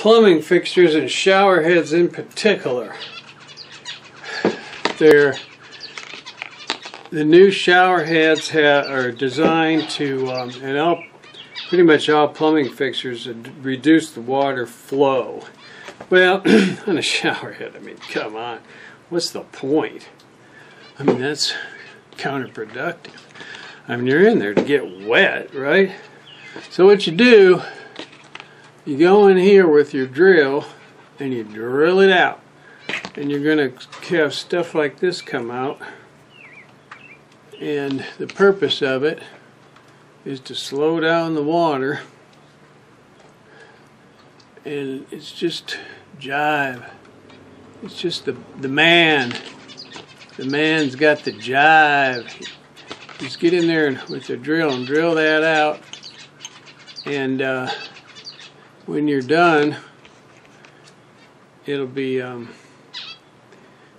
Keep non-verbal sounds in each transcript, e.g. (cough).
plumbing fixtures and shower heads in particular. They're the new shower heads ha are designed to, um, and all, pretty much all plumbing fixtures reduce the water flow. Well, (clears throat) on a shower head, I mean, come on, what's the point? I mean, that's counterproductive. I mean, you're in there to get wet, right? So what you do, you go in here with your drill and you drill it out. And you're going to have stuff like this come out. And the purpose of it is to slow down the water. And it's just jive. It's just the, the man. The man's got the jive. Just get in there with the drill and drill that out. And uh, when you're done, it'll be, um,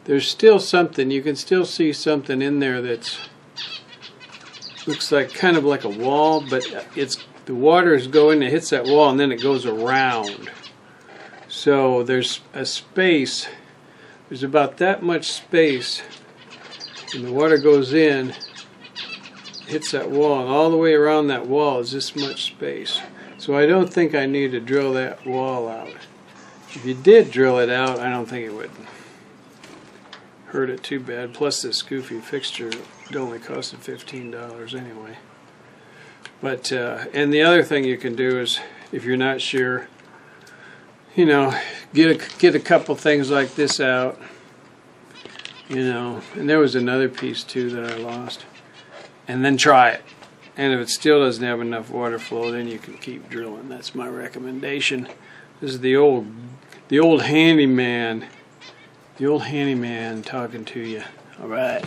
there's still something, you can still see something in there that's looks like kind of like a wall, but it's the water is going, it hits that wall, and then it goes around. So there's a space. There's about that much space, and the water goes in, hits that wall, and all the way around that wall is this much space. So I don't think I need to drill that wall out. If you did drill it out, I don't think it would hurt it too bad. Plus, this goofy fixture only costed $15 anyway. But, uh, and the other thing you can do is, if you're not sure, you know, get a, get a couple things like this out. You know, and there was another piece too that I lost. And then try it. And if it still doesn't have enough water flow, then you can keep drilling. That's my recommendation. This is the old, the old handyman, the old handyman talking to you. All right.